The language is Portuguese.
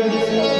Obrigado.